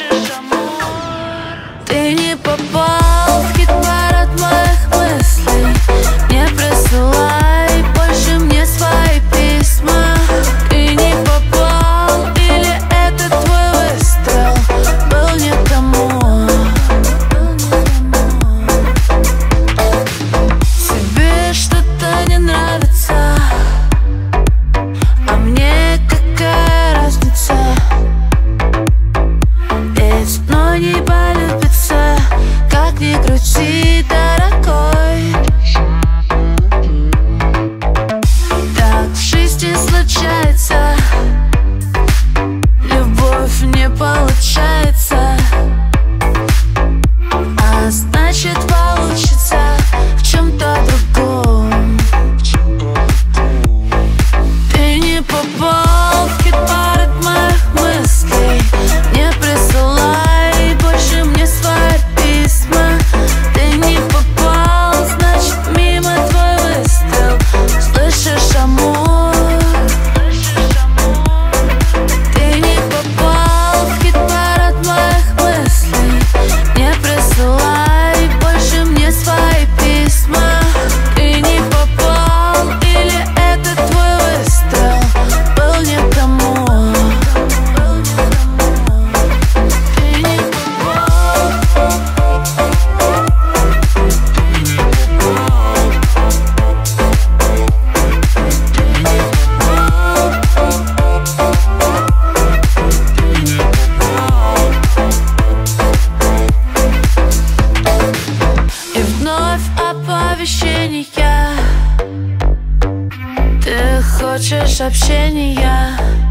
relationship оповещения Ты хочешь общения?